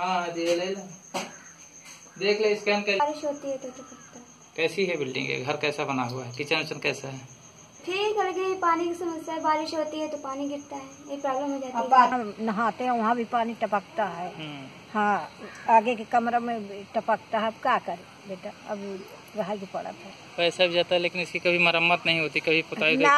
हाँ दिए ले लो देख ले स्कैन कर। बारिश होती है तो तो कैसी है बिल्डिंग है? घर कैसा बना हुआ है? किचन उचन कैसा है? ठीक है लेकिन पानी की समस्या है। बारिश होती है तो पानी गिरता है। ये प्रॉब्लम हो जाती है। नहाते हैं वहाँ भी पानी टपकता है। हम्म। हाँ आगे के कमरा में टपकता है। अब क्या करे? बेटा अब रह पड़ा था। पैसा भी जाता है लेकिन इसकी कभी मरम्मत नहीं होती कभी पुताई ना